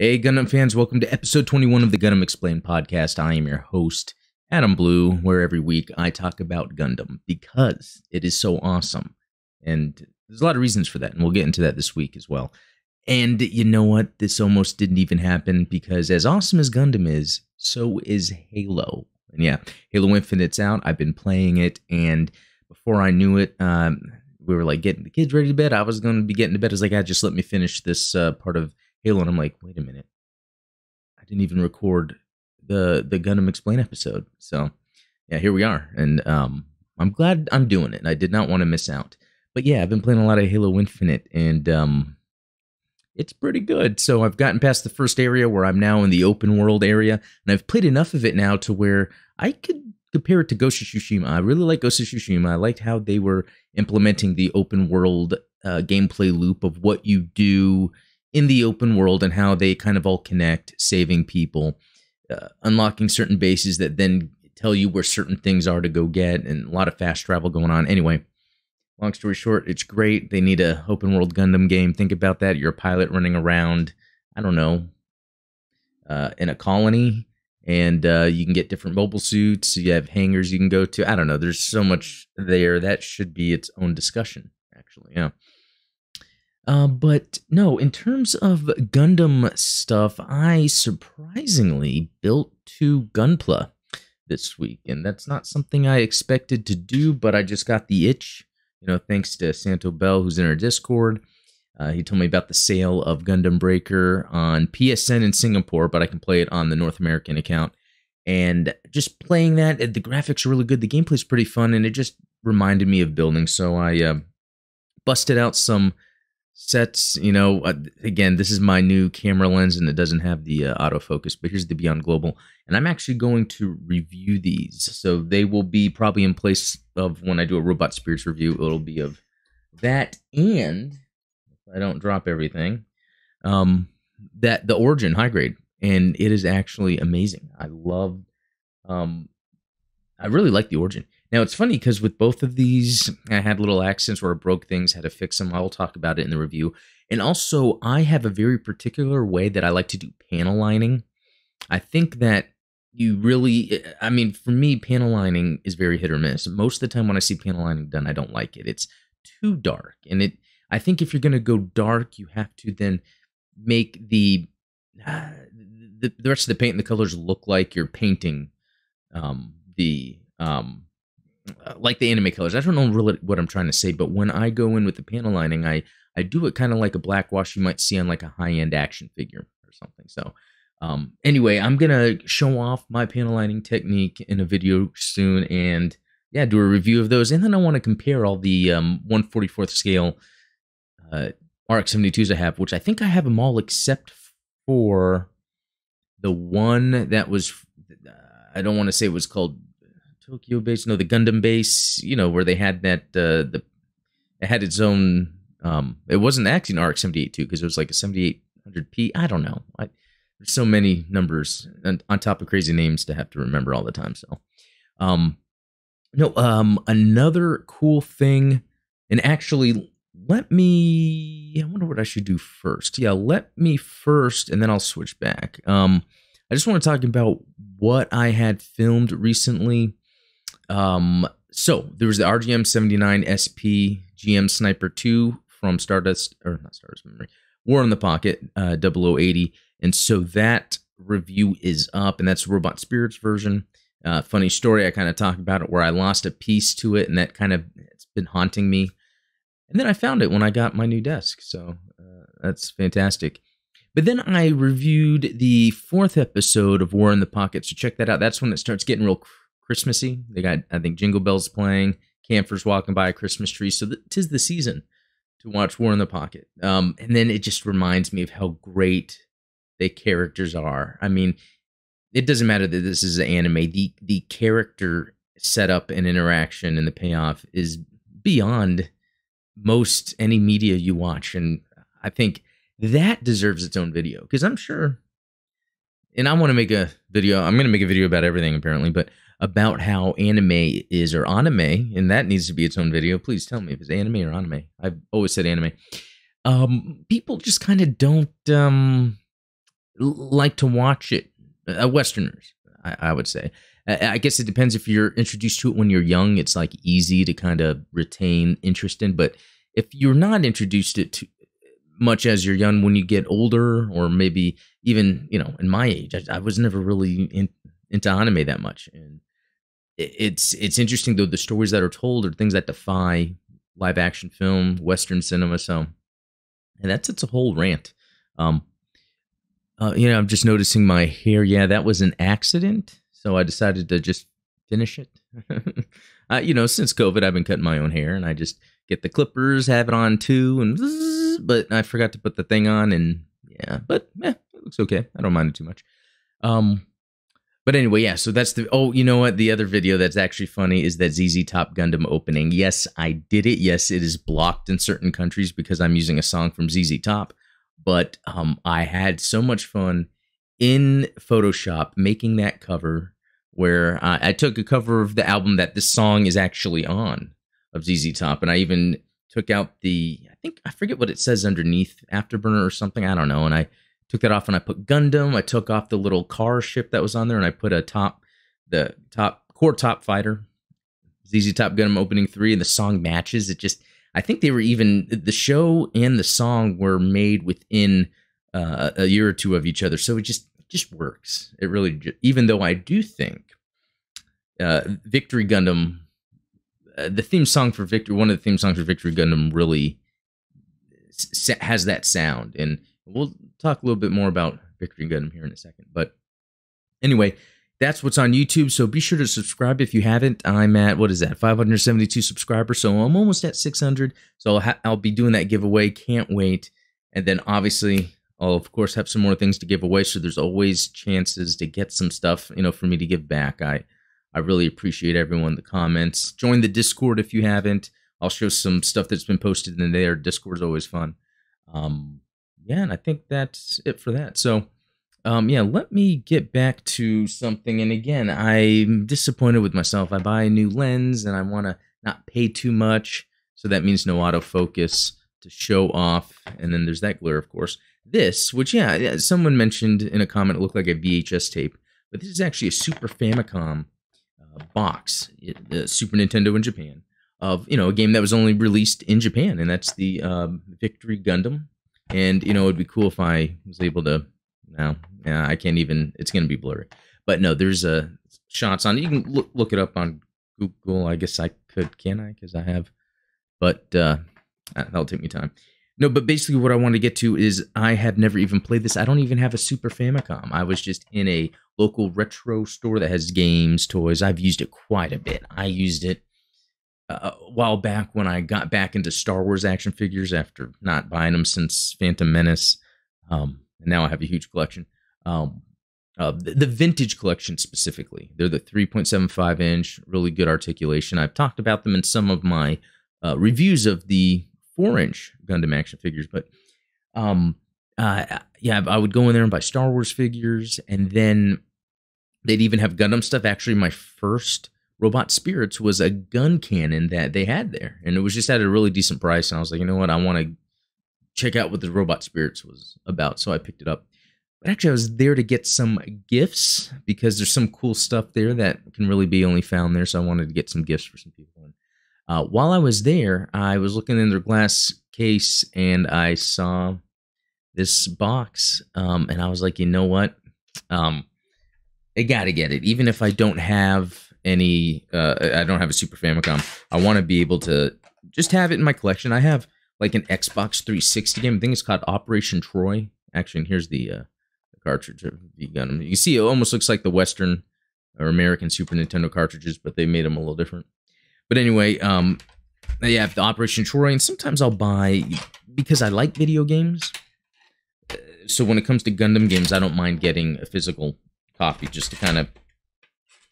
Hey, Gundam fans, welcome to episode 21 of the Gundam Explained podcast. I am your host, Adam Blue, where every week I talk about Gundam because it is so awesome. And there's a lot of reasons for that, and we'll get into that this week as well. And you know what? This almost didn't even happen because as awesome as Gundam is, so is Halo. And yeah, Halo Infinite's out. I've been playing it, and before I knew it, um, we were like getting the kids ready to bed. I was going to be getting to bed. I was like, I just let me finish this uh, part of Halo, and I'm like, wait a minute, I didn't even record the the Gundam Explain episode. So yeah, here we are, and um, I'm glad I'm doing it. And I did not want to miss out. But yeah, I've been playing a lot of Halo Infinite, and um, it's pretty good. So I've gotten past the first area where I'm now in the open world area, and I've played enough of it now to where I could compare it to Ghost of Tsushima. I really like Ghost of Tsushima. I liked how they were implementing the open world uh, gameplay loop of what you do in the open world and how they kind of all connect, saving people, uh, unlocking certain bases that then tell you where certain things are to go get, and a lot of fast travel going on. Anyway, long story short, it's great. They need a open world Gundam game. Think about that. You're a pilot running around. I don't know, uh, in a colony and uh, you can get different mobile suits. You have hangars you can go to. I don't know. There's so much there that should be its own discussion, actually. Yeah. Uh, but no, in terms of Gundam stuff, I surprisingly built two Gunpla this week, and that's not something I expected to do, but I just got the itch. You know, thanks to Santo Bell, who's in our Discord. Uh, he told me about the sale of Gundam Breaker on PSN in Singapore, but I can play it on the North American account. And just playing that, the graphics are really good. The gameplay's pretty fun, and it just reminded me of building. So I uh, busted out some sets. You know, uh, again, this is my new camera lens, and it doesn't have the uh, autofocus. But here's the Beyond Global, and I'm actually going to review these. So they will be probably in place of when I do a Robot Spirits review. It'll be of that and I don't drop everything. Um, that the origin high grade, and it is actually amazing. I love, um, I really like the origin. Now it's funny because with both of these, I had little accidents where I broke things, had to fix them. I will talk about it in the review. And also, I have a very particular way that I like to do panel lining. I think that you really, I mean, for me, panel lining is very hit or miss. Most of the time when I see panel lining done, I don't like it. It's too dark and it I think if you're going to go dark, you have to then make the, uh, the the rest of the paint and the colors look like you're painting um, the um, like the anime colors. I don't know really what I'm trying to say, but when I go in with the panel lining, I I do it kind of like a black wash you might see on like a high end action figure or something. So um, anyway, I'm gonna show off my panel lining technique in a video soon, and yeah, do a review of those, and then I want to compare all the um, 144th scale uh, RX-72s I have, which I think I have them all except for the one that was, uh, I don't want to say it was called Tokyo base, no, the Gundam base, you know, where they had that, uh, the, it had its own, um, it wasn't actually an RX-78 too, because it was like a 7800P. I don't know. I, there's so many numbers and on top of crazy names to have to remember all the time. So, um, no, um, another cool thing, and actually let me i wonder what i should do first yeah let me first and then i'll switch back um i just want to talk about what i had filmed recently um so there was the rgm 79 sp gm sniper 2 from stardust or not stardust memory war in the pocket uh 0080 and so that review is up and that's robot spirits version uh funny story i kind of talked about it where i lost a piece to it and that kind of it's been haunting me and then I found it when I got my new desk. So uh, that's fantastic. But then I reviewed the fourth episode of War in the Pocket. So check that out. That's when it starts getting real Christmassy. They got, I think, Jingle Bells playing, campers walking by a Christmas tree. So tis the season to watch War in the Pocket. Um, and then it just reminds me of how great the characters are. I mean, it doesn't matter that this is an anime. The the character setup and interaction and the payoff is beyond most any media you watch. And I think that deserves its own video because I'm sure, and I want to make a video. I'm going to make a video about everything apparently, but about how anime is or anime, and that needs to be its own video. Please tell me if it's anime or anime. I've always said anime. Um, people just kind of don't um like to watch it. Uh, Westerners, I, I would say. I, I guess it depends if you're introduced to it when you're young. It's like easy to kind of retain interest in, but if you're not introduced it to much as you're young, when you get older, or maybe even you know, in my age, I, I was never really in, into anime that much, and it's it's interesting though the stories that are told are things that defy live action film, Western cinema. So, and that's it's a whole rant. Um, uh, you know, I'm just noticing my hair. Yeah, that was an accident. So I decided to just finish it. uh, you know, since COVID, I've been cutting my own hair, and I just get the clippers, have it on too, and zzz, but I forgot to put the thing on, and yeah, but yeah, it looks okay. I don't mind it too much. Um, but anyway, yeah. So that's the. Oh, you know what? The other video that's actually funny is that ZZ Top Gundam opening. Yes, I did it. Yes, it is blocked in certain countries because I'm using a song from ZZ Top. But um, I had so much fun in Photoshop making that cover where uh, I took a cover of the album that this song is actually on of ZZ Top, and I even took out the I think I forget what it says underneath Afterburner or something. I don't know, and I took that off and I put Gundam. I took off the little car ship that was on there and I put a top, the top core top fighter, ZZ Top Gundam opening three, and the song matches. It just, I think they were even the show and the song were made within uh, a year or two of each other, so it just just works. It really, even though I do think uh, Victory Gundam, uh, the theme song for Victory, one of the theme songs for Victory Gundam, really has that sound and We'll talk a little bit more about Victory Gundam here in a second. But anyway, that's what's on YouTube. So be sure to subscribe if you haven't. I'm at what is that? 572 subscribers. So I'm almost at 600. So I'll, I'll be doing that giveaway. Can't wait. And then obviously I'll of course have some more things to give away. So there's always chances to get some stuff, you know, for me to give back. I I really appreciate everyone the comments. Join the Discord if you haven't. I'll show some stuff that's been posted in there. Discord's always fun. Um, yeah, and I think that's it for that. So, um, yeah, let me get back to something. And again, I'm disappointed with myself. I buy a new lens and I want to not pay too much. So that means no autofocus to show off. And then there's that glare, of course. This, which, yeah, someone mentioned in a comment, it looked like a VHS tape, but this is actually a Super Famicom uh, box, the Super Nintendo in Japan, of, you know, a game that was only released in Japan. And that's the um, Victory Gundam and you know, it'd be cool if I was able to. Now, yeah, I can't even. It's going to be blurry. But no, there's a uh, shots on. You can look look it up on Google. I guess I could, can I? Because I have. But uh, that'll take me time. No, but basically, what I want to get to is I have never even played this. I don't even have a Super Famicom. I was just in a local retro store that has games, toys. I've used it quite a bit. I used it a while back when I got back into Star Wars action figures after not buying them since Phantom Menace. Um, and now I have a huge collection. Um, uh, the, the, vintage collection specifically, they're the 3.75 inch, really good articulation. I've talked about them in some of my uh, reviews of the 4 inch Gundam action figures, but um, uh, yeah, I would go in there and buy Star Wars figures, and then they'd even have Gundam stuff. Actually, my first Robot Spirits was a gun cannon that they had there, and it was just at a really decent price. And I was like, you know what, I want to check out what the Robot Spirits was about, so I picked it up. But actually, I was there to get some gifts because there's some cool stuff there that can really be only found there. So I wanted to get some gifts for some people. And uh, while I was there, I was looking in their glass case and I saw this box, um, and I was like, you know what, um, I got to get it, even if I don't have any uh, I don't have a Super Famicom. I want to be able to just have it in my collection. I have like an Xbox 360 game. I think it's called Operation Troy. Actually, here's the, uh, the cartridge of the Gundam. You see, it almost looks like the Western or American Super Nintendo cartridges, but they made them a little different. But anyway, um, yeah, the Operation Troy, and sometimes I'll buy because I like video games. Uh, so when it comes to Gundam games, I don't mind getting a physical copy just to kind of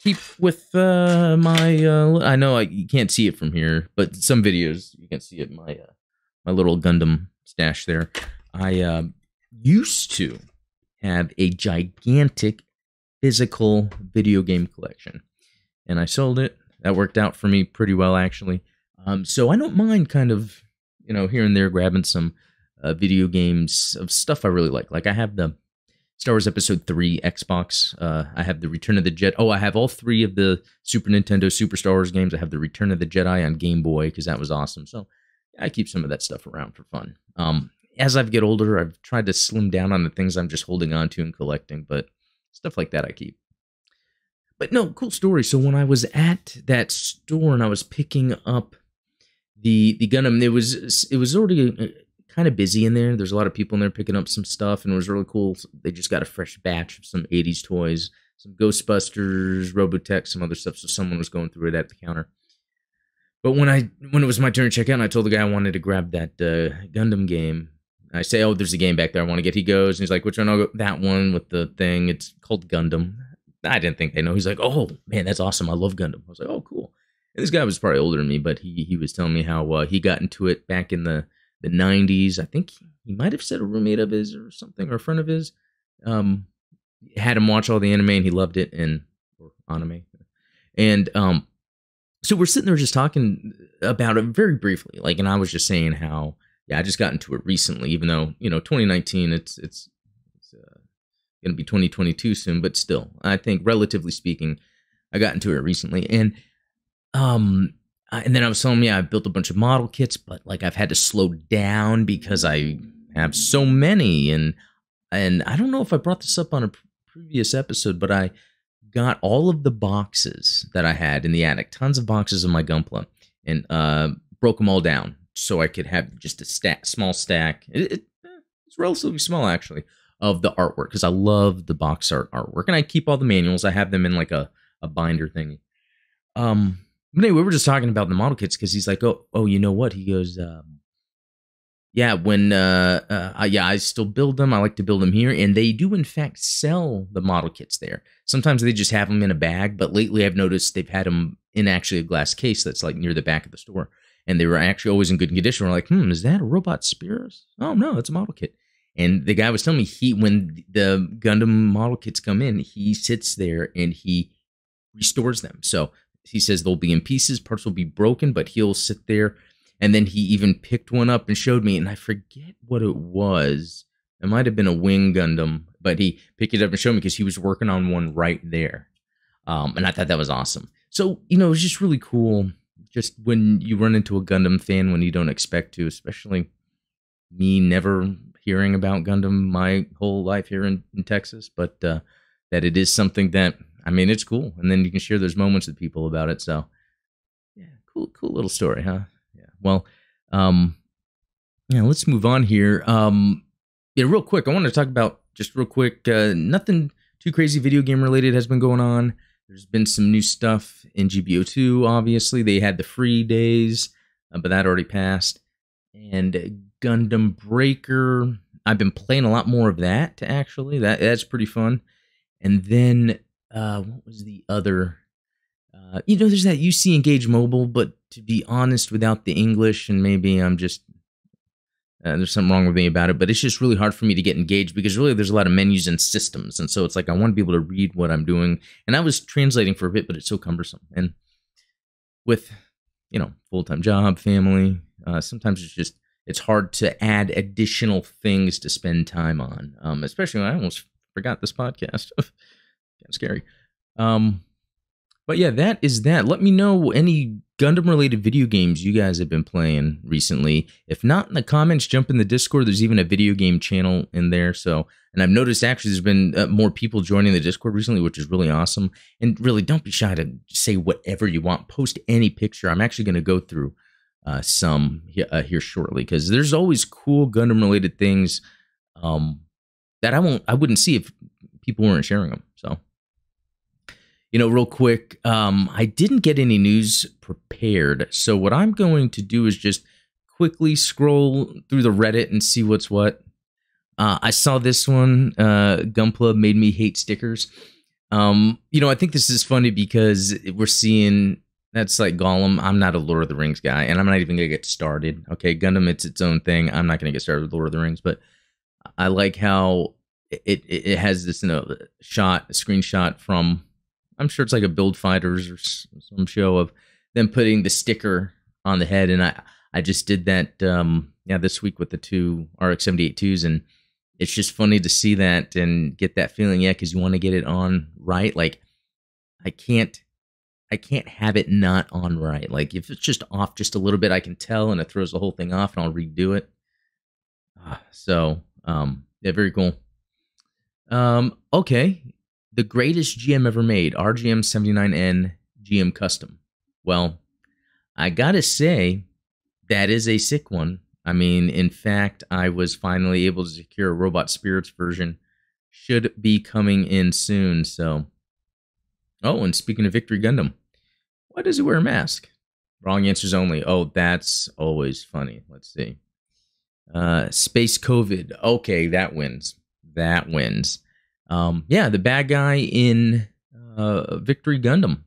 keep with uh, my. Uh, I know I, you can't see it from here, but some videos you can see it. My uh, my little Gundam stash there. I uh, used to have a gigantic physical video game collection, and I sold it. That worked out for me pretty well, actually. Um, so I don't mind kind of you know here and there grabbing some uh, video games of stuff I really like. Like I have the Star Wars Episode Three Xbox. Uh, I have the Return of the Jedi. Oh, I have all three of the Super Nintendo Super Star Wars games. I have the Return of the Jedi on Game Boy because that was awesome. So I keep some of that stuff around for fun. Um, as I get older, I've tried to slim down on the things I'm just holding on to and collecting, but stuff like that I keep. But no, cool story. So when I was at that store and I was picking up the the Gundam, it was it was already uh, kind of busy in there. There's a lot of people in there picking up some stuff, and it was really cool. They just got a fresh batch of some '80s toys, some Ghostbusters, Robotech, some other stuff. So someone was going through it at the counter. But when I when it was my turn to check out, and I told the guy I wanted to grab that uh, Gundam game. I say, "Oh, there's a game back there I want to get." He goes, and he's like, "Which one?" I'll go. That one with the thing. It's called Gundam. I didn't think they know. He's like, "Oh man, that's awesome. I love Gundam." I was like, "Oh, cool." And this guy was probably older than me, but he he was telling me how uh, he got into it back in the the 90s. I think he might have said a roommate of his or something or a friend of his um, had him watch all the anime and he loved it and or anime. And um, so we're sitting there just talking about it very briefly. Like, and I was just saying how yeah, I just got into it recently, even though you know 2019 it's it's, it's uh, going to be 2022 soon, but still, I think relatively speaking, I got into it recently and um and then I was telling me I built a bunch of model kits, but like I've had to slow down because I have so many, and and I don't know if I brought this up on a previous episode, but I got all of the boxes that I had in the attic, tons of boxes of my Gunpla, and uh, broke them all down so I could have just a stack, small stack. It, it, it's relatively small actually of the artwork because I love the box art artwork, and I keep all the manuals. I have them in like a a binder thingy. Um, but anyway, we were just talking about the model kits because he's like, oh, oh, you know what? He goes, um, yeah, when, uh, uh, yeah, I still build them. I like to build them here, and they do in fact sell the model kits there. Sometimes they just have them in a bag, but lately I've noticed they've had them in actually a glass case that's like near the back of the store, and they were actually always in good condition. We're like, hmm, is that a robot Spirits? Oh no, it's a model kit. And the guy was telling me he, when the Gundam model kits come in, he sits there and he restores them. So he says they'll be in pieces, parts will be broken, but he'll sit there. And then he even picked one up and showed me, and I forget what it was. It might have been a wing Gundam, but he picked it up and showed me because he was working on one right there. Um, and I thought that was awesome. So, you know, it was just really cool just when you run into a Gundam fan when you don't expect to, especially me never hearing about Gundam my whole life here in, in Texas, but uh, that it is something that I mean, it's cool, and then you can share those moments with people about it. So, yeah, cool, cool little story, huh? Yeah. Well, um, yeah, let's move on here. Um, yeah, real quick, I want to talk about just real quick. Uh, nothing too crazy video game related has been going on. There's been some new stuff in GBO2. Obviously, they had the free days, uh, but that already passed. And Gundam Breaker, I've been playing a lot more of that. To actually, that that's pretty fun. And then uh, what was the other? Uh, you know, there's that UC Engage Mobile, but to be honest, without the English, and maybe I'm just uh, there's something wrong with me about it, but it's just really hard for me to get engaged because really there's a lot of menus and systems, and so it's like I want to be able to read what I'm doing. And I was translating for a bit, but it's so cumbersome. And with you know full time job, family, uh, sometimes it's just it's hard to add additional things to spend time on. Um, especially when I almost forgot this podcast. kind of scary. Um, but yeah, that is that. Let me know any Gundam related video games you guys have been playing recently. If not in the comments, jump in the Discord. There's even a video game channel in there. So, and I've noticed actually there's been uh, more people joining the Discord recently, which is really awesome. And really, don't be shy to say whatever you want. Post any picture. I'm actually going to go through uh, some here, uh, here shortly because there's always cool Gundam related things um, that I won't, I wouldn't see if people weren't sharing them. So you know, real quick, um, I didn't get any news prepared. So what I'm going to do is just quickly scroll through the Reddit and see what's what. Uh, I saw this one. Uh, Gunpla made me hate stickers. Um, you know, I think this is funny because we're seeing that's like Gollum. I'm not a Lord of the Rings guy, and I'm not even gonna get started. Okay, Gundam, it's its own thing. I'm not gonna get started with Lord of the Rings, but I like how it it, has this you know shot, screenshot from I'm sure it's like a Build Fighters or some show of them putting the sticker on the head, and I I just did that um yeah this week with the two RX 78 twos, and it's just funny to see that and get that feeling, yeah, because you want to get it on right. Like I can't I can't have it not on right. Like if it's just off just a little bit, I can tell and it throws the whole thing off and I'll redo it. Uh, so um yeah, very cool. Um, okay. The greatest GM ever made, RGM 79N GM Custom. Well, I gotta say, that is a sick one. I mean, in fact, I was finally able to secure a Robot Spirits version. Should be coming in soon. So, oh, and speaking of Victory Gundam, why does he wear a mask? Wrong answers only. Oh, that's always funny. Let's see. Uh, Space COVID. Okay, that wins. That wins. Um, yeah, the bad guy in uh, Victory Gundam.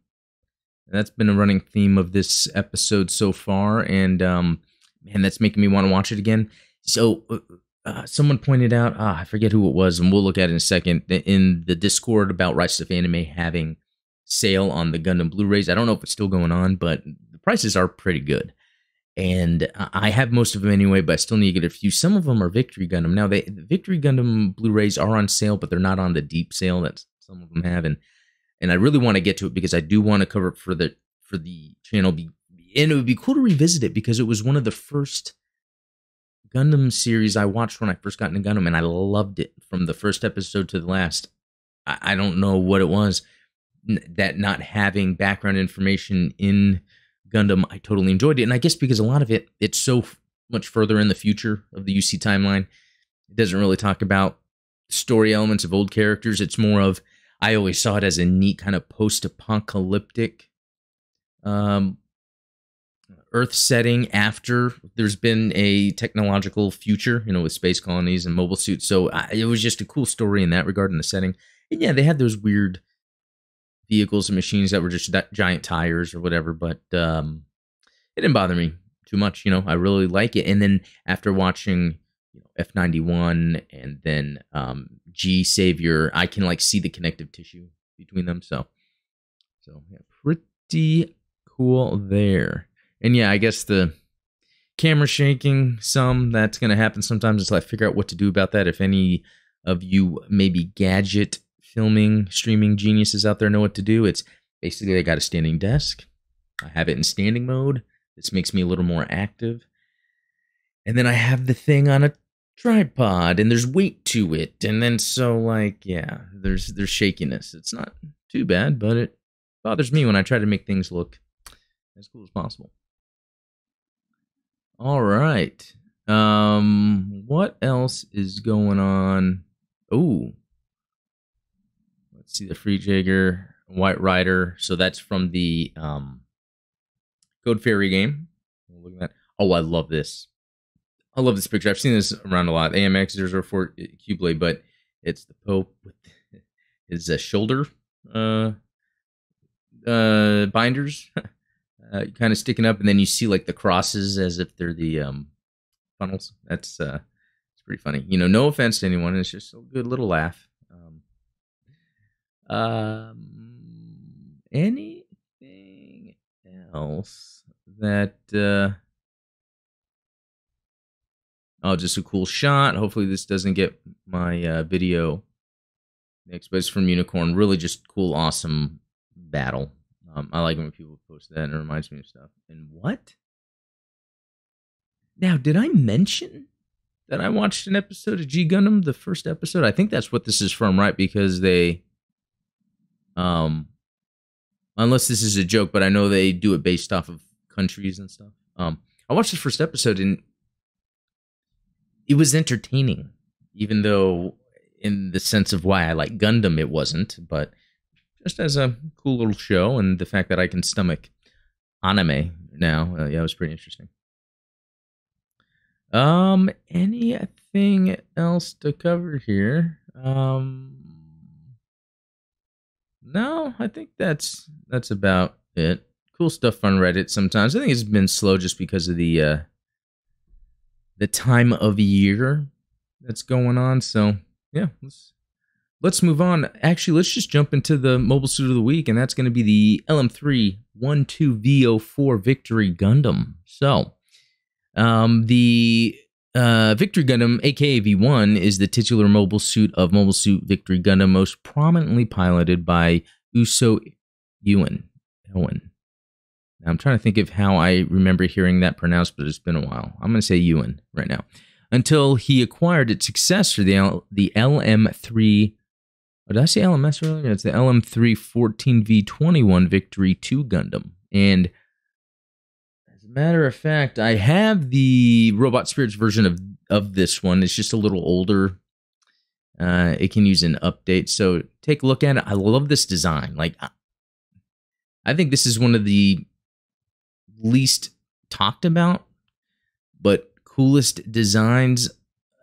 That's been a running theme of this episode so far, and um, man, that's making me want to watch it again. So, uh, uh, someone pointed out, ah, I forget who it was, and we'll look at it in a second, in the Discord about Right Stuf Anime having sale on the Gundam Blu-rays. I don't know if it's still going on, but the prices are pretty good. And I have most of them anyway, but I still need to get a few. Some of them are Victory Gundam. Now, they, the Victory Gundam Blu-rays are on sale, but they're not on the deep sale that some of them have. And and I really want to get to it because I do want to cover it for the for the channel. And it would be cool to revisit it because it was one of the first Gundam series I watched when I first got into Gundam, and I loved it from the first episode to the last. I, I don't know what it was that not having background information in Gundam, I totally enjoyed it, and I guess because a lot of it it's so much further in the future of the UC timeline, it doesn't really talk about story elements of old characters. It's more of I always saw it as a neat kind of post-apocalyptic um, Earth setting after there's been a technological future, you know, with space colonies and mobile suits. So I, it was just a cool story in that regard in the setting. And yeah, they had those weird vehicles and machines that were just giant tires or whatever, but um, it didn't bother me too much. You know, I really like it. And then after watching you know, F91 and then um, G Savior, I can like see the connective tissue between them. So, so yeah, pretty cool there. And yeah, I guess the camera shaking some that's going to happen sometimes until I figure out what to do about that. If any of you maybe gadget filming, streaming geniuses out there know what to do, it's basically I got a standing desk. I have it in standing mode. This makes me a little more active. And then I have the thing on a tripod and there's weight to it. And then so like, yeah, there's there's shakiness. It's not too bad, but it bothers me when I try to make things look as cool as possible. All right. Um what else is going on? Oh, see the Free Jaeger, White Rider. So that's from the um, Code Fairy game. Look at that. Oh, I love this. I love this picture. I've seen this around a lot. AMX 004 Qubeley, but it's the Pope with his uh, shoulder uh, uh, binders uh, kind of sticking up, and then you see like the crosses as if they're the um, funnels. That's uh, it's pretty funny. You know, no offense to anyone. It's just a good little laugh. Um, anything else that? Uh, oh, just a cool shot. Hopefully, this doesn't get my uh, video next, but it's from Unicorn. Really, just cool, awesome battle. Um, I like when people post that, and it reminds me of stuff. And what? Now, did I mention that I watched an episode of G Gundam, the first episode? I think that's what this is from, right? Because they um, unless this is a joke, but I know they do it based off of countries and stuff. Um, I watched the first episode and it was entertaining, even though in the sense of why I like Gundam, it wasn't, but just as a cool little show and the fact that I can stomach anime now, uh, yeah, it was pretty interesting. Um, anything else to cover here? Um, no, I think that's that's about it. Cool stuff on Reddit sometimes. I think it's been slow just because of the uh the time of year that's going on. So yeah, let's let's move on. Actually, let's just jump into the mobile suit of the week, and that's going to be the LM3 12 VO4 Victory Gundam. So, um, the uh, Victory Gundam, aka V1, is the titular mobile suit of Mobile Suit Victory Gundam, most prominently piloted by Uso Ewan. Ewan. Now, I'm trying to think of how I remember hearing that pronounced, but it's been a while. I'm going to say Ewan right now. Until he acquired its successor, the L- the LM3. Oh, did I say LMS earlier? It's the LM3 14V21 Victory 2 Gundam. And matter of fact, I have the Robot Spirits version of of this one. It's just a little older. Uh, it can use an update, so take a look at it. I love this design. Like, I think this is one of the least talked about, but coolest designs,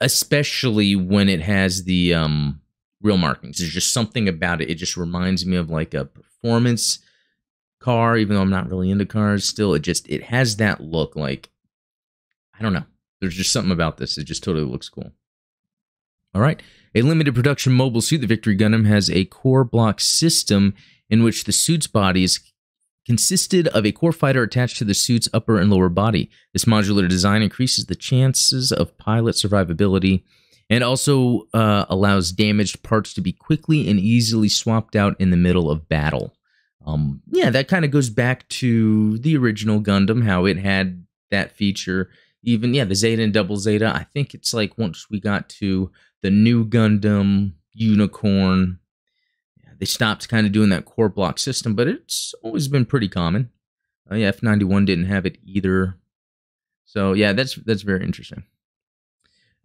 especially when it has the um, real markings. There's just something about it. It just reminds me of like a performance car, even though I'm not really into cars still. It just it has that look like I don't know. There's just something about this. It just totally looks cool. All right. A limited production mobile suit, the Victory Gundam, has a core block system in which the suit's body is consisted of a core fighter attached to the suit's upper and lower body. This modular design increases the chances of pilot survivability and also uh, allows damaged parts to be quickly and easily swapped out in the middle of battle. Um, yeah, that kind of goes back to the original Gundam, how it had that feature. Even yeah, the Zeta and Double Zeta. I think it's like once we got to the new Gundam Unicorn, they stopped kind of doing that core block system, but it's always been pretty common. Uh, yeah, F91 didn't have it either. So yeah, that's that's very interesting.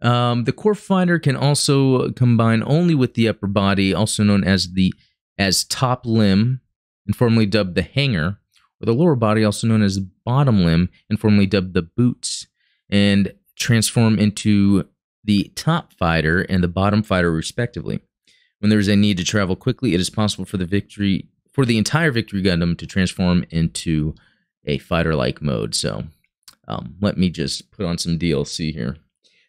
Um, the core fighter can also combine only with the upper body, also known as the as top limb, informally dubbed the hanger, or the lower body, also known as bottom limb, informally dubbed the boots, and transform into the top fighter and the bottom fighter, respectively. When there is a need to travel quickly, it is possible for the victory for the entire Victory Gundam to transform into a fighter-like mode. So, um, let me just put on some DLC here.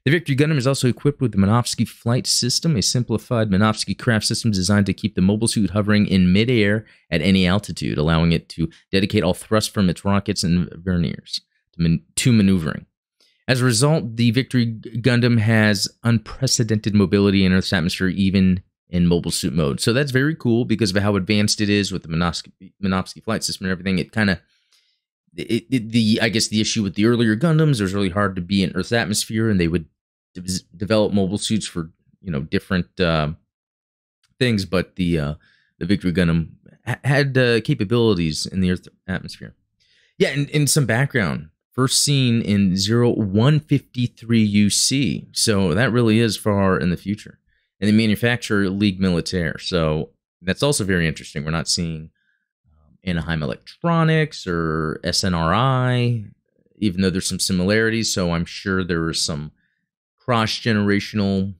The Victory Gundam is also equipped with the Minovsky Flight System, a simplified Minovsky craft system designed to keep the mobile suit hovering in midair at any altitude, allowing it to dedicate all thrust from its rockets and verniers to, man- to maneuvering. As a result, the Victory Gundam has unprecedented mobility in Earth's atmosphere, even in mobile suit mode. So that's very cool because of how advanced it is with the Minovsky, flight system and everything. It kind of it, it, the I guess the issue with the earlier Gundams, it was really hard to be in Earth's atmosphere, and they would de- develop mobile suits for you know different uh, things, but the uh, the Victory Gundam ha- had uh, capabilities in the Earth atmosphere. Yeah, and in some background, first seen in 0153 UC, so that really is far in the future. And the manufacturer League Militaire, so that's also very interesting. We're not seeing um, Anaheim Electronics or SNRI, even though there's some similarities. So I'm sure there are some cross generational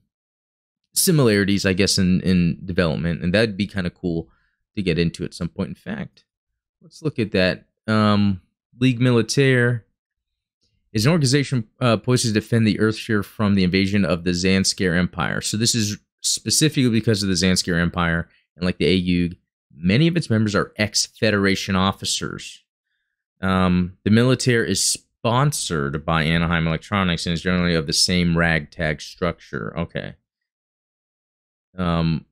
similarities, I guess, in in development, and that'd be kind of cool to get into at some point. In fact, let's look at that. Um, League Militaire is an organization uh, poised to defend the Earth Sphere from the invasion of the Zanscare Empire. So this is specifically because of the Zanscare Empire and like the AEUG. Many of its members are ex-Federation officers. Um, the military is sponsored by Anaheim Electronics and is generally of the same ragtag structure. Okay. Um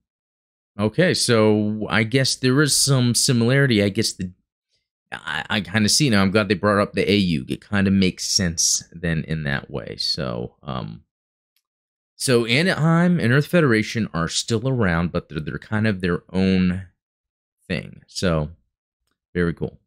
okay, so I guess there is some similarity. I guess the I, I kind of see now. I'm glad they brought up the AU. It kind of makes sense then in that way. So um so Anaheim and Earth Federation are still around, but they're they're kind of their own thing. So very cool.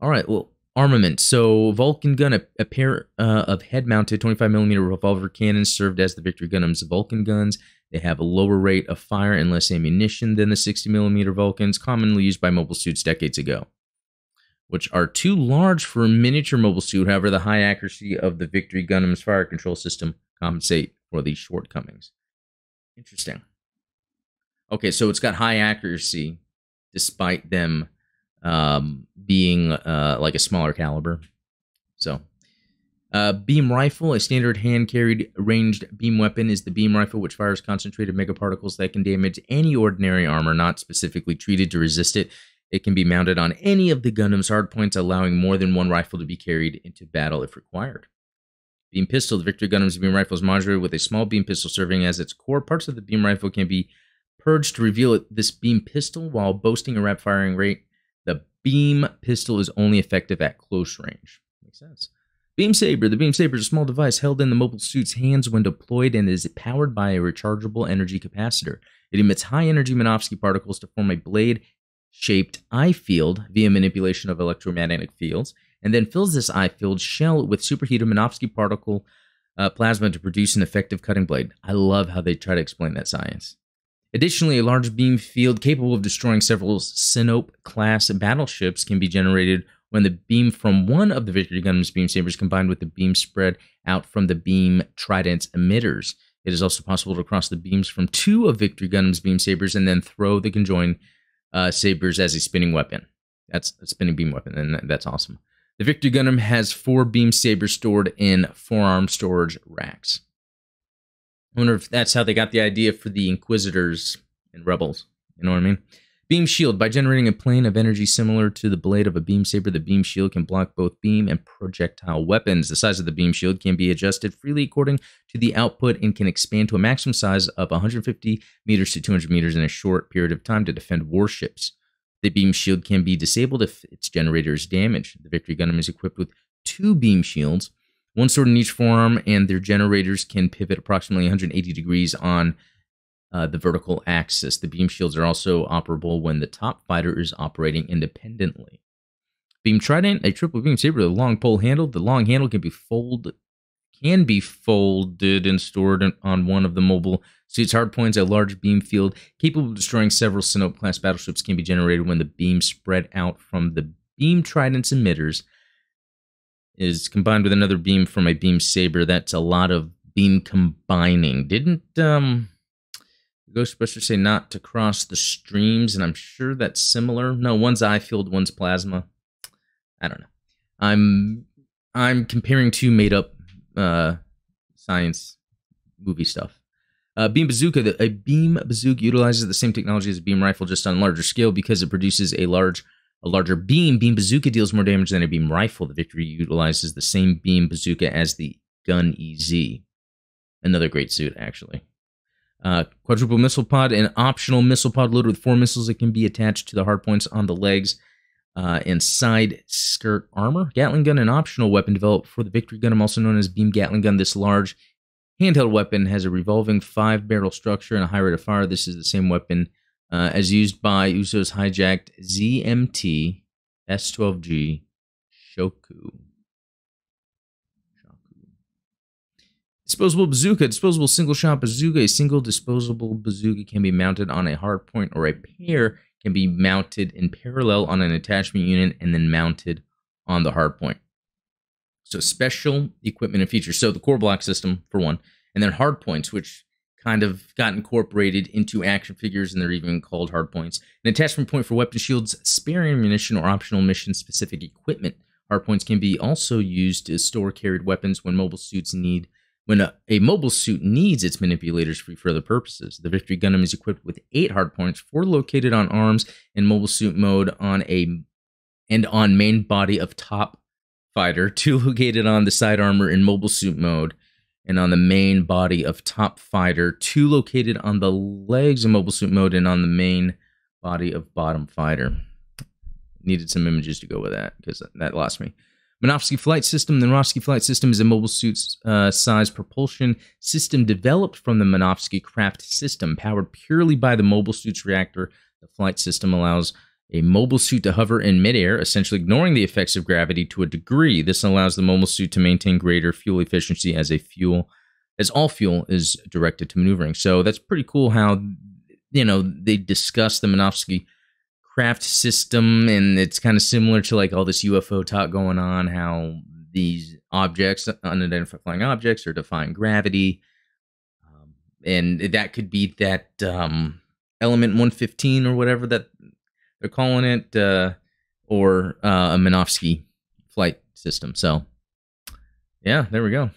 All right, well, Armament. So Vulcan gun, a, a pair uh, of head-mounted 25mm revolver cannons served as the Victory Gundam's Vulcan guns. They have a lower rate of fire and less ammunition than the 60mm Vulcans, commonly used by mobile suits decades ago, which are too large for a miniature mobile suit. However, the high accuracy of the Victory Gundam's fire control system compensate for these shortcomings. Interesting. Okay, so it's got high accuracy despite them um, being uh, like a smaller caliber. So, uh, beam rifle, a standard hand carried ranged beam weapon, is the beam rifle which fires concentrated megaparticles that can damage any ordinary armor not specifically treated to resist it. It can be mounted on any of the Gundam's hardpoints, allowing more than one rifle to be carried into battle if required. Beam pistol. The Victory Gundam's beam rifle is modular with a small beam pistol serving as its core. Parts of the beam rifle can be purged to reveal this beam pistol while boasting a rapid firing rate. The beam pistol is only effective at close range. Makes sense. Beam Saber. The Beam Saber is a small device held in the mobile suit's hands when deployed and is powered by a rechargeable energy capacitor. It emits high energy Minovsky particles to form a blade shaped I-field via manipulation of electromagnetic fields, and then fills this I-field shell with superheated Minovsky particle uh, plasma to produce an effective cutting blade. I love how they try to explain that science. Additionally, a large beam field capable of destroying several Sinope class battleships can be generated when the beam from one of the Victory Gundam's beam sabers combined with the beam spread out from the beam Trident's emitters. It is also possible to cross the beams from two of Victory Gundam's beam sabers and then throw the conjoined uh, sabers as a spinning weapon. That's a spinning beam weapon, and that's awesome. The Victory Gundam has four beam sabers stored in forearm storage racks. I wonder if that's how they got the idea for the Inquisitors and Rebels. You know what I mean? Beam shield. By generating a plane of energy similar to the blade of a beam saber, the beam shield can block both beam and projectile weapons. The size of the beam shield can be adjusted freely according to the output and can expand to a maximum size of 150 meters to 200 meters in a short period of time to defend warships. The beam shield can be disabled if its generator is damaged. The Victory Gundam is equipped with two beam shields, one sword in each forearm, and their generators can pivot approximately 180 degrees on uh, the vertical axis. The beam shields are also operable when the top fighter is operating independently. Beam Trident, a triple beam saber with a long pole handle. The long handle can be folded can be folded and stored on one of the mobile suit's hardpoints. A large beam field capable of destroying several Sinope class battleships can be generated when the beam spread out from the beam Trident's emitters is combined with another beam from a beam saber. That's a lot of beam combining. Didn't um Ghostbusters say not to cross the streams, and I'm sure that's similar. No, one's I-field, one's plasma. I don't know. I'm I'm comparing two made up uh, science movie stuff. Uh, beam bazooka. The, a beam bazooka utilizes the same technology as a beam rifle, just on a larger scale, because it produces a large a larger beam. Beam bazooka deals more damage than a beam rifle. The Victory utilizes the same beam bazooka as the Gun EZ. Another great suit, actually. Uh, quadruple missile pod, an optional missile pod loaded with four missiles that can be attached to the hardpoints on the legs uh, and side skirt armor. Gatling gun, an optional weapon developed for the Victory Gundam, also known as Beam Gatling gun. This large handheld weapon has a revolving five barrel structure and a high rate of fire. This is the same weapon uh, as used by Uso's hijacked ZMT S12G Shokew. Disposable bazooka. Disposable single shot bazooka. A single disposable bazooka can be mounted on a hard point or a pair can be mounted in parallel on an attachment unit and then mounted on the hard point. So special equipment and features. So the core block system for one, and then hard points, which kind of got incorporated into action figures and they're even called hard points. An attachment point for weapon shields, spare ammunition, or optional mission specific equipment. Hard points can be also used to store carried weapons when mobile suits need when a, a, mobile suit needs its manipulators for further purposes. The Victory Gundam is equipped with eight hardpoints, four located on arms in mobile suit mode on a and on main body of top fighter, two located on the side armor in mobile suit mode, and on the main body of top fighter, two located on the legs in mobile suit mode and on the main body of bottom fighter. Needed some images to go with that because that lost me. Minovsky Flight System. The Minovsky Flight System is a mobile suit uh, size propulsion system developed from the Minovsky Craft system. Powered purely by the mobile suit's reactor, the flight system allows a mobile suit to hover in midair, essentially ignoring the effects of gravity to a degree. This allows the mobile suit to maintain greater fuel efficiency as a fuel, as all fuel is directed to maneuvering. So that's pretty cool how, you know, they discuss the Minovsky craft system, and it's kind of similar to like all this UFO talk going on, how these objects, unidentified flying objects, are defying gravity, um, and that could be that um, element 115 or whatever that they're calling it, uh, or uh, a Minovsky flight system. So, yeah, there we go.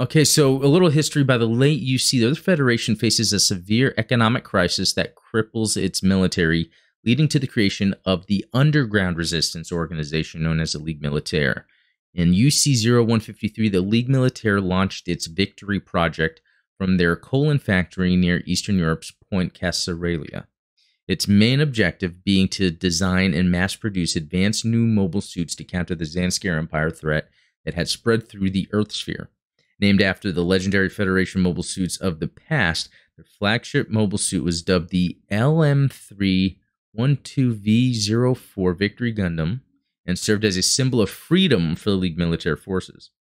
Okay, so a little history by the late UC. The Federation faces a severe economic crisis that cripples its military leading to the creation of the Underground Resistance Organization known as the Ligue Militaire. In UC 0153, the League Militaire launched its Victory project from their Kolin factory near Eastern Europe's Point Kasarelia. Its main objective being to design and mass produce advanced new mobile suits to counter the Zanscare Empire threat that had spread through the Earth sphere. Named after the legendary Federation mobile suits of the past, their flagship mobile suit was dubbed the LM312V04 Victory Gundam and served as a symbol of freedom for the League military forces.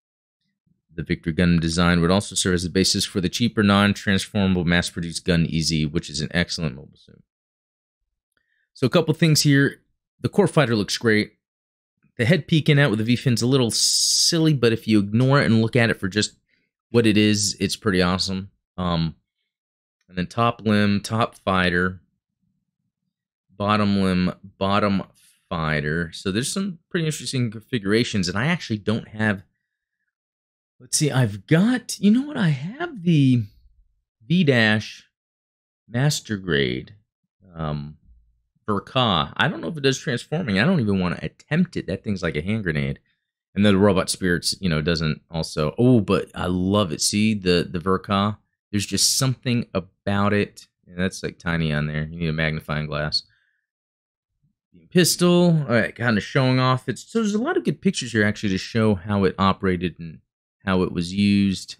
The Victory Gundam design would also serve as the basis for the cheaper, non transformable mass produced Gun EZ, which is an excellent mobile suit. So a couple things here. The core fighter looks great. The head peeking out with the V-fin's a little silly, but if you ignore it and look at it for just what it is, it's pretty awesome. Um, and then top limb, top fighter, bottom limb, bottom fighter. So there's some pretty interesting configurations, and I actually don't have. Let's see, I've got. You know what? I have the V dash master grade. Um, Ver.Ka. I don't know if it does transforming. I don't even want to attempt it. That thing's like a hand grenade. And then the robot spirits, you know, doesn't also. Oh, but I love it. See the the Ver.Ka. There's just something about it. That's like tiny on there. You need a magnifying glass. Pistol, all right, kind of showing off. It's so there's a lot of good pictures here actually to show how it operated and how it was used.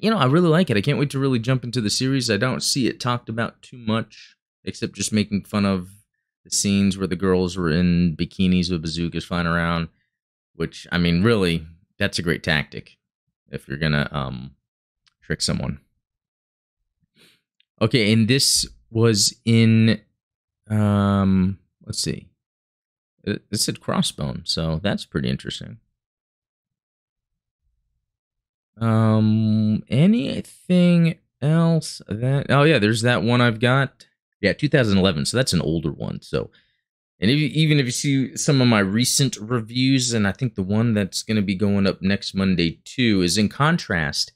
You know, I really like it. I can't wait to really jump into the series. I don't see it talked about too much, except just making fun of the scenes where the girls were in bikinis with bazookas flying around, which I mean, really, that's a great tactic if you're gonna um trick someone. Okay, and this was in um let's see. It, it said crossbone, so that's pretty interesting. Um anything else that oh yeah, there's that one I've got yeah, 2011. So that's an older one. So, and if you, even if you see some of my recent reviews, and I think the one that's going to be going up next Monday too is in contrast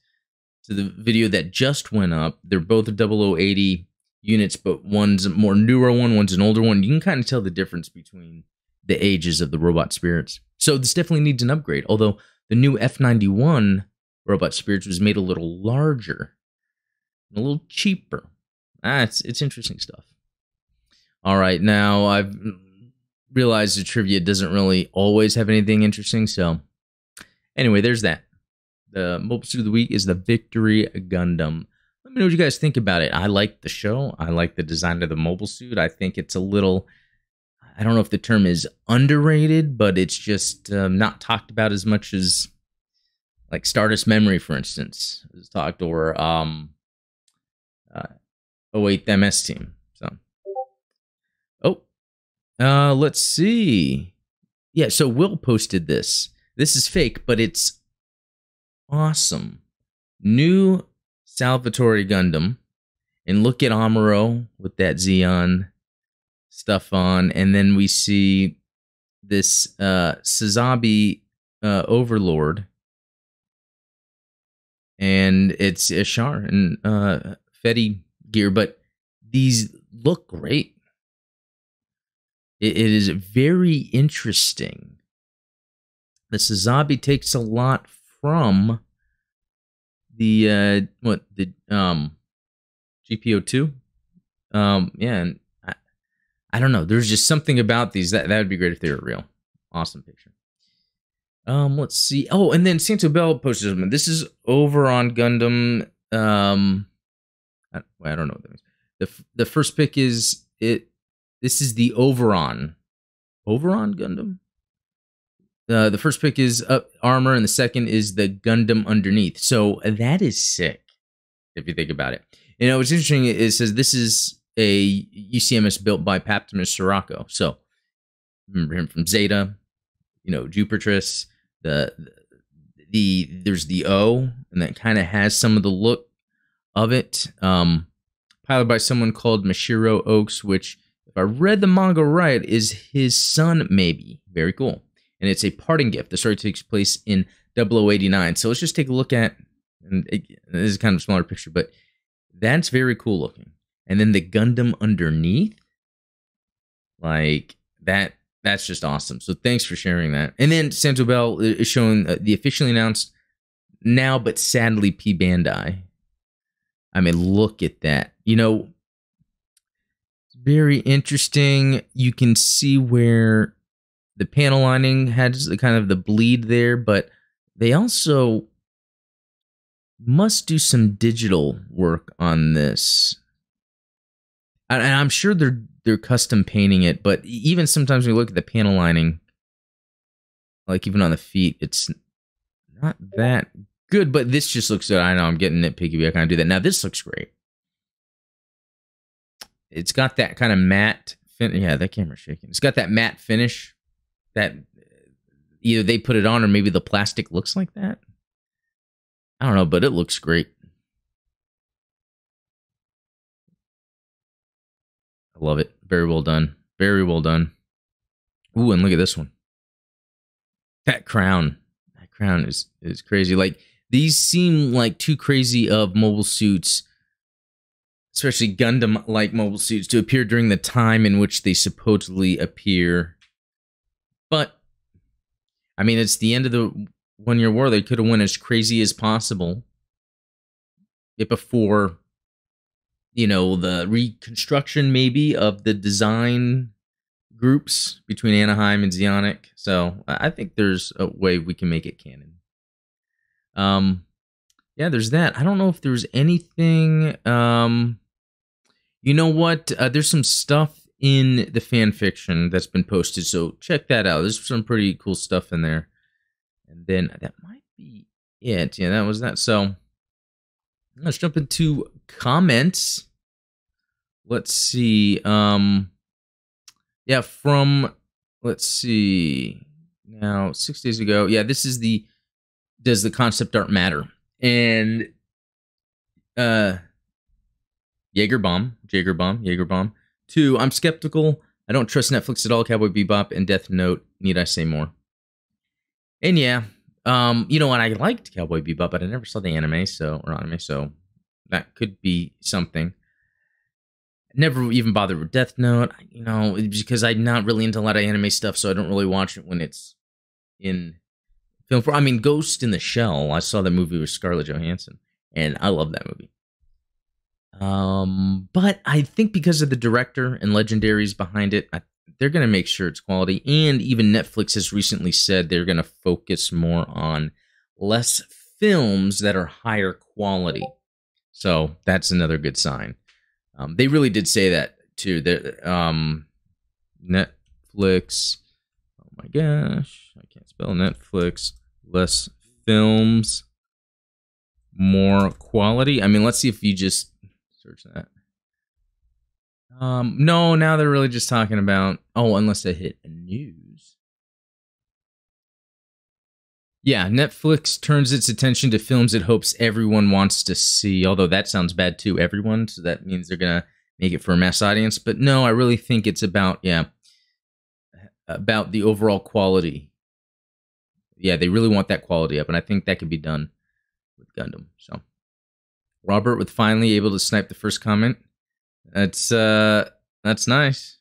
to the video that just went up. They're both 0080 units, but one's a more newer one, one's an older one. You can kind of tell the difference between the ages of the robot spirits. So this definitely needs an upgrade. Although the new F91 robot spirits was made a little larger, a little cheaper ah, it's it's interesting stuff. All right, now I've realized the trivia doesn't really always have anything interesting. So, anyway, there's that. The mobile suit of the week is the Victory Gundam. Let me know what you guys think about it. I like the show. I like the design of the mobile suit. I think it's a little. I don't know if the term is underrated, but it's just um, not talked about as much as like Stardust Memory, for instance, is talked, or um, uh, 08 MS team. So, oh, uh, let's see. Yeah, so Will posted this. This is fake, but it's awesome. New Salvatore Gundam. And look at Amuro with that Zeon stuff on. And then we see this uh Sazabi uh, Overlord. And it's Ishar and uh Fetty gear, but these look great. it, it is very interesting. The Sazabi takes a lot from the uh what the um GPO two. Um yeah, and I, I don't know. There's just something about these that that would be great if they were real. Awesome picture. Um, let's see. Oh, and then Santo Bell posted something. This is over on Gundam. Um, I, don't know what that means. The the first pick is it. This is the Overon, Overon Gundam. Uh, the first pick is up armor, and the second is the Gundam underneath. So that is sick, if you think about it. You know, what's interesting is it says this is a UCMS built by Paptimus Sirocco. So remember him from Zeta, you know, Jupitris. The the there's the O, and that kind of has some of the look of it. Um, piloted by someone called Mashiro Oaks, which, if I read the manga right, is his son, maybe. Very cool. And it's a parting gift. The story takes place in 0089. So let's just take a look at, and it, this is kind of a smaller picture, but that's very cool looking. And then the Gundam underneath, like that, that's just awesome. So thanks for sharing that. And then Santo Bell is showing uh, the officially announced now, but sadly P Bandai. I mean, look at that. You know, very interesting. You can see where the panel lining has the kind of the bleed there, but they also must do some digital work on this. And I'm sure they're they're custom painting it, but even sometimes when you look at the panel lining, like even on the feet, it's not that good. But this just looks good. I know I'm getting nitpicky, but I kind of do that. Now this looks great. It's got that kind of matte fin- Yeah, that camera's shaking. It's got that matte finish that uh, either they put it on or maybe the plastic looks like that. I don't know, but it looks great. I love it. Very well done. Very well done. Ooh, and look at this one. That crown. That crown is is crazy. Like these seem like too crazy of mobile suits, especially Gundam like mobile suits, to appear during the time in which they supposedly appear. But I mean, it's the end of the one year war. They could have went as crazy as possible. Before you know the reconstruction maybe of the design groups between Anaheim and Zeonic. So I think there's a way we can make it canon. Um, yeah, there's that. I don't know if there's anything. Um, you know what? Uh, there's some stuff in the fan fiction that's been posted, so check that out. There's some pretty cool stuff in there. And then that might be it. Yeah, that was that. So let's jump into comments. Let's see. Um yeah, from let's see. Now, 6 days ago. Yeah, this is the does the concept art matter? And uh Jaeger bomb, Jaeger bomb, Jaeger bomb. Two, I'm skeptical. I don't trust Netflix at all. Cowboy Bebop and Death Note. Need I say more? And yeah, um, you know what? I liked Cowboy Bebop, but I never saw the anime, so or anime, so that could be something. Never even bothered with Death Note, you know, because I'm not really into a lot of anime stuff, so I don't really watch it when it's in film. For I mean, Ghost in the Shell. I saw the movie with Scarlett Johansson, and I love that movie. Um, but I think because of the director and legendaries behind it, I they're going to make sure it's quality. And even Netflix has recently said they're going to focus more on less films that are higher quality. So that's another good sign. Um, they really did say that too. That um, Netflix. Oh my gosh, I can't spell Netflix. Less films, more quality. I mean, let's see if you just search that. Um, no, now they're really just talking about oh, unless they hit news. Yeah, Netflix turns its attention to films it hopes everyone wants to see. Although that sounds bad too, everyone. So that means they're gonna make it for a mass audience. But no, I really think it's about yeah, about the overall quality. Yeah, they really want that quality up, and I think that can be done with Gundam. So, Robert with finally able to snipe the first comment. That's uh that's nice.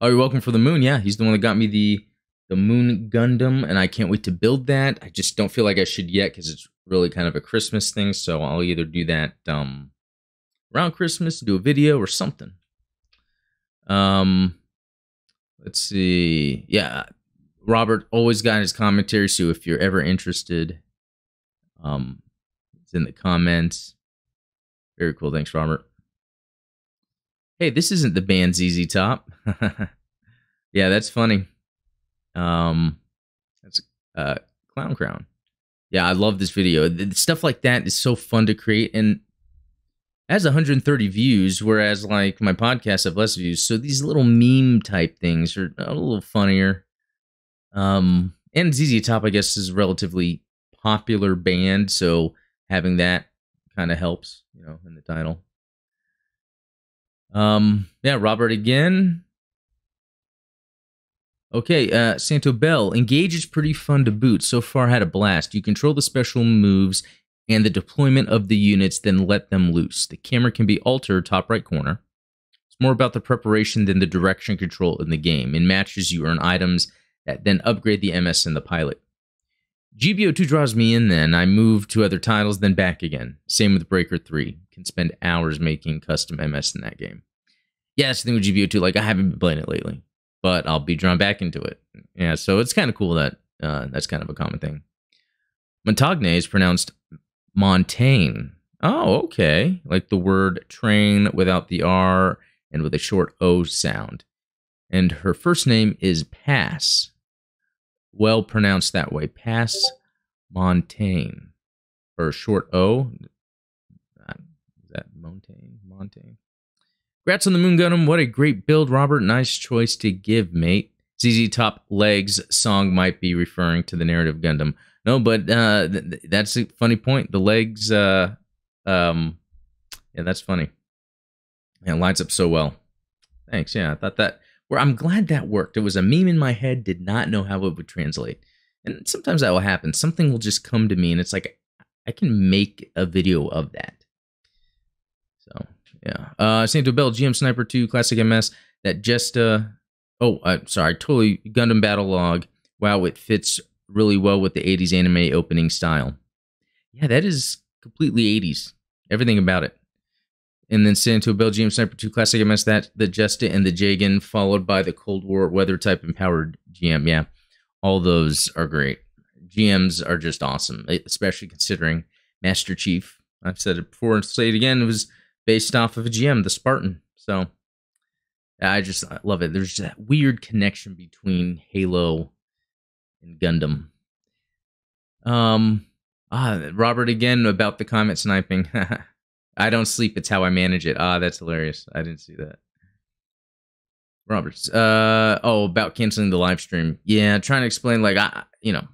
Oh, you're welcome for the moon. Yeah, he's the one that got me the the moon Gundam, and I can't wait to build that. I just don't feel like I should yet because it's really kind of a Christmas thing. So I'll either do that um around Christmas, do a video or something. Um, let's see. Yeah, Robert always got his commentary. So if you're ever interested, um, it's in the comments. Very cool. Thanks, Robert hey, this isn't the band ZZ Top. yeah, that's funny. Um, that's uh, Clown Crown. Yeah, I love this video. The, stuff like that is so fun to create and has 130 views, whereas like my podcast have less views. So these little meme type things are a little funnier. Um, and ZZ Top, I guess, is a relatively popular band, so having that kind of helps, you know, in the title. Um, yeah, Robert again. Okay, uh, Santo Bell. Engage is pretty fun to boot. So far, had a blast. You control the special moves and the deployment of the units, then let them loose. The camera can be altered top right corner. It's more about the preparation than the direction control in the game. In matches, you earn items then upgrade the MS and the pilot. GBO2 draws me in then. I move to other titles, then back again. Same with Breaker 3. Can spend hours making custom MS in that game. Yeah, that's the thing with GBO2. Like, I haven't been playing it lately, but I'll be drawn back into it. Yeah, so it's kind of cool that uh, that's kind of a common thing. Montagne is pronounced Montaigne. Oh, okay. Like the word train without the R and with a short O sound. And her first name is Pass. Well pronounced that way. Pass Montaigne. For a short O. Is that Montaigne? Montaigne. Congrats on the Moon Gundam. What a great build, Robert. Nice choice to give, mate. ZZ Top Legs song might be referring to the narrative Gundam. No, but uh, th- that's a funny point. The legs, uh, um, yeah, that's funny. Yeah, it lines up so well. Thanks. Yeah, I thought that. Where I'm glad that worked. It was a meme in my head. Did not know how it would translate, and sometimes that will happen. Something will just come to me, and it's like I can make a video of that. So yeah, uh, Santo Bell GM Sniper Two Classic MS. That just uh oh, uh, sorry, totally Gundam Battle Log. Wow, it fits really well with the 80s anime opening style. Yeah, that is completely 80s. Everything about it. And then Santo Bell GM Sniper 2 Classic MS that, the Jesta and the Jegan, followed by the Cold War Weather type empowered GM. Yeah, all those are great. GMs are just awesome, especially considering Master Chief. I've said it before and say it again. It was based off of a GM, the Spartan. So I just I love it. There's that weird connection between Halo and Gundam. Um, ah, Robert again about the comment sniping. I don't sleep; it's how I manage it. Ah, that's hilarious. I didn't see that. Roberts. Uh oh, about canceling the live stream. Yeah, trying to explain like I, you know,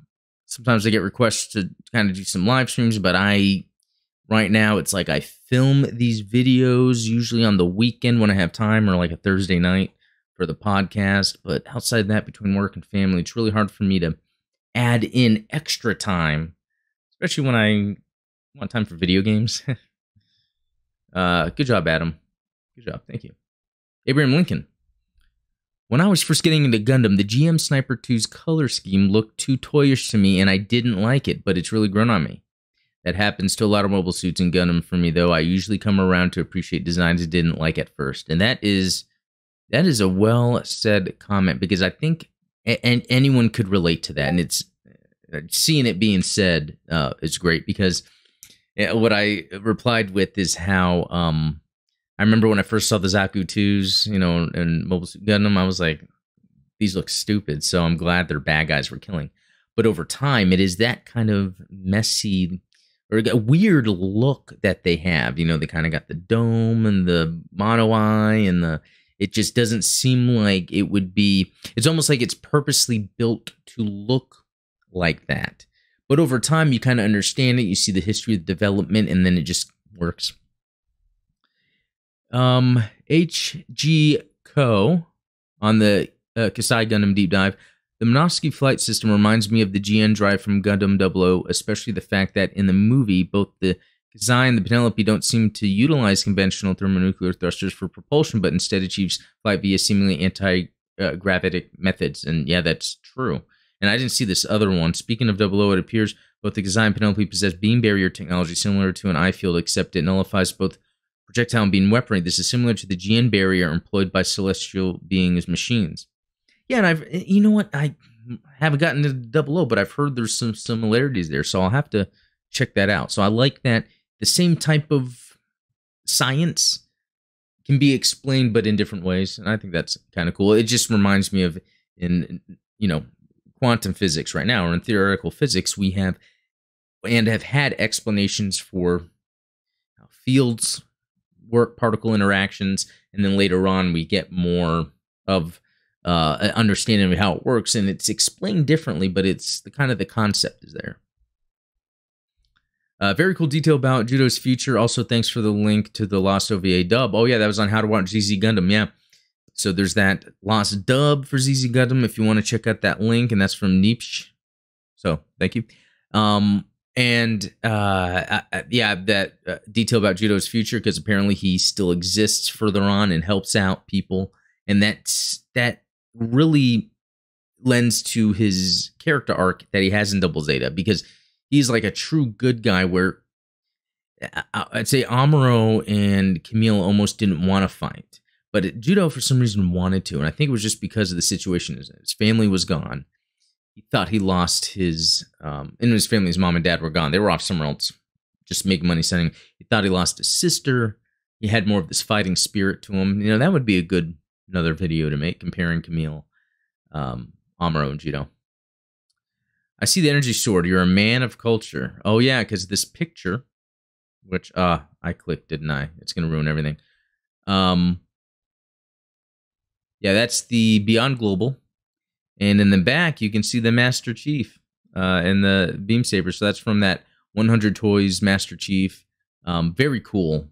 sometimes I get requests to kind of do some live streams, but I right now it's like I film these videos usually on the weekend when I have time or like a Thursday night for the podcast. But outside that, between work and family, it's really hard for me to add in extra time, especially when I want time for video games. uh, good job, Adam. Good job. Thank you. Abraham Lincoln. When I was first getting into Gundam, the GM Sniper 2's color scheme looked too toyish to me and I didn't like it, but it's really grown on me. That happens to a lot of mobile suits in Gundam for me, though. I usually come around to appreciate designs I didn't like at first. And that is that is a well said comment because I think and anyone could relate to that. And it's uh, seeing it being said uh, is great because what I replied with is how um, I remember when I first saw the Zaku 2s, you know, and Mobile Suit Gundam, I was like, these look stupid. So I'm glad they're bad guys we're killing. But over time, it is that kind of messy or weird look that they have. You know, they kind of got the dome and the mono eye and the it just doesn't seem like it would be, it's almost like it's purposely built to look like that. But over time, you kind of understand it. You see the history of the development, and then it just works. Um, HG Co. on the uh, Xi Gundam Deep Dive. The Minovsky flight system reminds me of the GN drive from Gundam 00, especially the fact that in the movie, both the Design the Penelope don't seem to utilize conventional thermonuclear thrusters for propulsion, but instead achieves flight via seemingly anti-gravitic methods. And yeah, that's true. And I didn't see this other one. Speaking of 00, it appears both the Design and Penelope possess beam barrier technology similar to an I-field, except it nullifies both projectile and beam weaponry. This is similar to the GN barrier employed by celestial beings machines. Yeah, and I've you know what I haven't gotten to 00, but I've heard there's some similarities there, so I'll have to check that out. So I like that the same type of science can be explained but in different ways and i think that's kind of cool it just reminds me of in you know quantum physics right now or in theoretical physics we have and have had explanations for how fields work particle interactions and then later on we get more of uh, understanding of how it works and it's explained differently but it's the kind of the concept is there uh, very cool detail about Judau's future. Also, thanks for the link to the Lost OVA dub. Oh, yeah, that was on How to Watch ZZ Gundam. Yeah. So there's that Lost dub for ZZ Gundam if you want to check out that link, and that's from Nietzsche. So thank you. Um, and uh, uh, yeah, that uh, detail about Judau's future because apparently he still exists further on and helps out people, and that's that really lends to his character arc that he has in Double Zeta because he's like a true good guy. Where I'd say Amuro and Kamille almost didn't want to fight, but Judau for some reason wanted to, and I think it was just because of the situation. His family was gone he thought he lost his um and his family, his mom and dad were gone. They were off somewhere else, just making money selling. He thought he lost his sister. He had more of this fighting spirit to him. You know, that would be a good another video to make comparing Kamille, um, Amuro, and Judau. I see the energy sword. You're a man of culture. Oh yeah, because this picture, which uh I clicked, didn't I? It's gonna ruin everything. Um yeah, that's the Beyond Global and in the back, you can see the Master Chief uh, and the beam saber. So that's from that 100 Toys Master Chief. Um, very cool.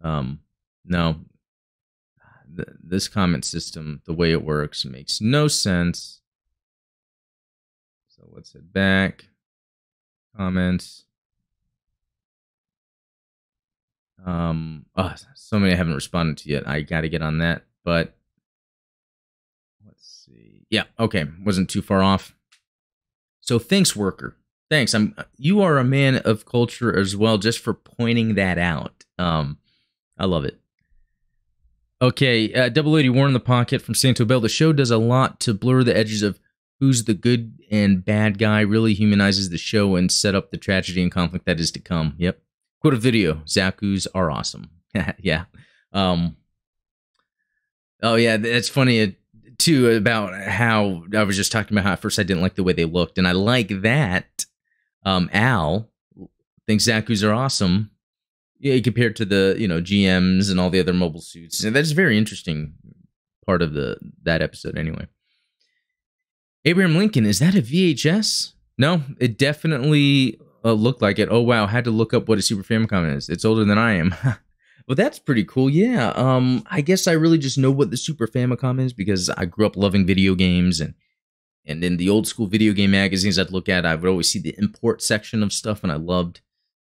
Um, no, th- this comment system, the way it works, makes no sense. So let's head back. Comments. Um, oh, so many I haven't responded to yet. I got to get on that, but yeah, okay, wasn't too far off. So thanks, worker. Thanks. I'm. You are a man of culture as well, just for pointing that out. Um, I love it. Okay, uh, Double Eighty War in the Pocket from Santo Bell. The show does a lot to blur the edges of who's the good and bad guy. Really humanizes the show and set up the tragedy and conflict that is to come. Yep. Quote a video. Zaku's are awesome. yeah. Um. Oh yeah, that's funny. Too about how I was just talking about how at first I didn't like the way they looked, and I like that. Um, Al thinks Zaku's are awesome. Yeah, compared to the you know GMs and all the other mobile suits, and that's a very interesting part of the that episode. Anyway, Abraham Lincoln is that a VHS? No, it definitely uh, looked like it. Oh wow, had to look up what a Super Famicom is. It's older than I am. Well, that's pretty cool. Yeah. Um, I guess I really just know what the Super Famicom is because I grew up loving video games and and in the old school video game magazines I'd look at, I would always see the import section of stuff, and I loved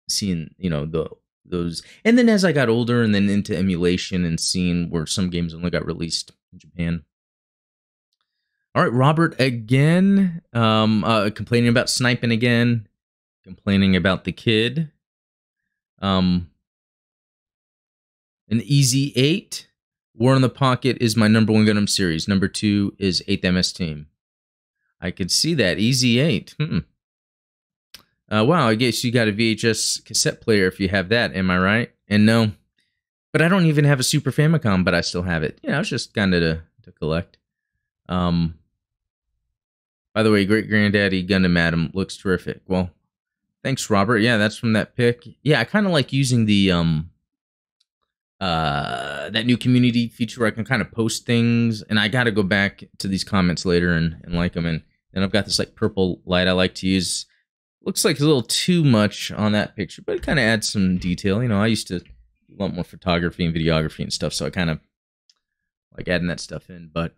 seeing you know the those. And then as I got older, and then into emulation and seeing where some games only got released in Japan. All right, Robert again, um, uh, complaining about sniping again, complaining about the kid. Um, an easy eight. War in the Pocket is my number one Gundam series. Number two is 8th MS Team. I could see that. Easy eight. Hmm. Uh, wow, I guess you got a VHS cassette player if you have that. Am I right? And no, but I don't even have a Super Famicom, but I still have it. You know, it's just kind of to, to collect. Um, by the way, Great Granddaddy Gundam Adam looks terrific. Well, thanks, Robert. Yeah, that's from that pick. Yeah, I kind of like using the um uh, that new community feature where I can kind of post things, and I got to go back to these comments later and, and like them. And then I've got this like purple light I like to use. Looks like a little too much on that picture, but it kind of adds some detail. You know, I used to do a lot more photography and videography and stuff, so I kind of like adding that stuff in. But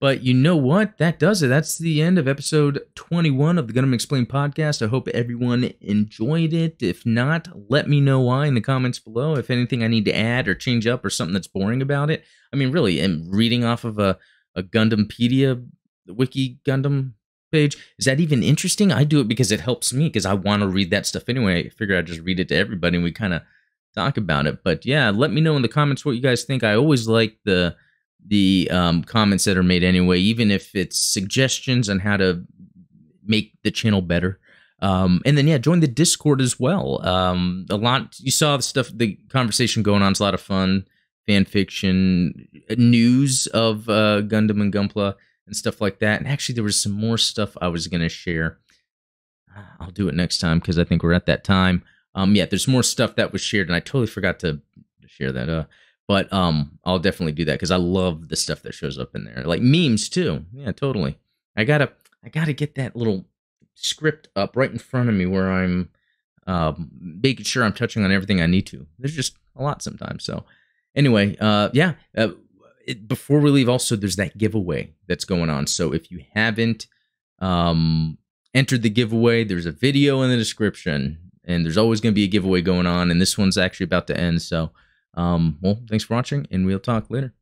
but you know what? That does it. That's the end of episode 21 of the Gundam Explained podcast. I hope everyone enjoyed it. If not, let me know why in the comments below. If anything I need to add or change up or something that's boring about it. I mean, really, I'm reading off of a, a Gundampedia the wiki Gundam page. Is that even interesting? I do it because it helps me because I want to read that stuff anyway. I figure I'd just read it to everybody and we kind of talk about it. But yeah, let me know in the comments what you guys think. I always like the the um, comments that are made anyway, even if it's suggestions on how to make the channel better. Um, and then yeah, join the Discord as well. Um, a lot you saw the stuff, the conversation going on. It's a lot of fun, fan fiction, news of uh, Gundam and Gunpla and stuff like that. And actually, there was some more stuff I was gonna share. I'll do it next time because I think we're at that time. Um, yeah, there's more stuff that was shared, and I totally forgot to share that. Uh, but um, I'll definitely do that because I love the stuff that shows up in there, like memes too. Yeah, totally. I gotta, I gotta get that little script up right in front of me where I'm um, making sure I'm touching on everything I need to. There's just a lot sometimes. So anyway, uh, yeah. Uh, it, before we leave, also there's that giveaway that's going on. So if you haven't um, entered the giveaway, there's a video in the description, and there's always going to be a giveaway going on. And this one's actually about to end. So, um, well, thanks for watching, and we'll talk later.